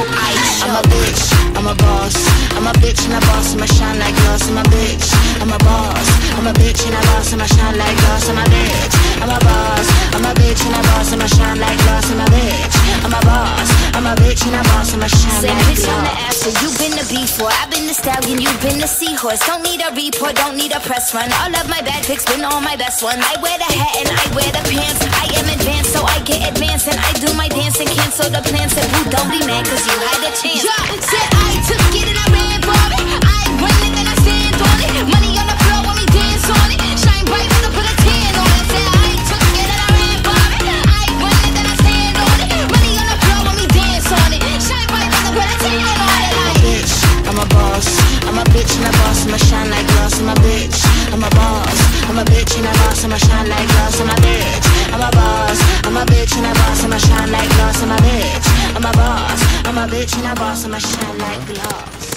Chew cause I show. I'm a bitch, I'm a boss. I'm a bitch and a boss, I'ma shine like glass. I'm a bitch, I'm a boss. I'm a bitch and a boss, I'ma shine like glass. I'm a bitch, I'm a boss. I'm a bitch and a boss, I'ma shine like glass. I'm a bitch, I'm a boss. I'm a bitch and a boss, I'ma shine Say like bitch on the after, you been the before. I've been the stallion, you've been the seahorse. Don't need a report, don't need a press run. All of my bad pics been all my best ones. I wear the hat and I wear the pants. I cancel the plan said, boo, don't be mad, cause you had a chance. Yeah, said I took it and I ran for it. I it and I stand on it. Money on the floor when we dance on it. Shine bright when I put a tan on it. Said I took it and I ran for it. I it and I stand on it. Money on the floor when we dance on it. Shine bright when I put a tan on it. Like, bitch, I'm a boss. I'm a bitch and a boss, I'ma shine like glass. I'm a bitch, I'm a boss. I'm a bitch and a boss, I'ma shine like glass. I'm a bitch, I'm a boss. A bitch, I'm a boss. I'm a bitch and boss, I'ma shine like glass.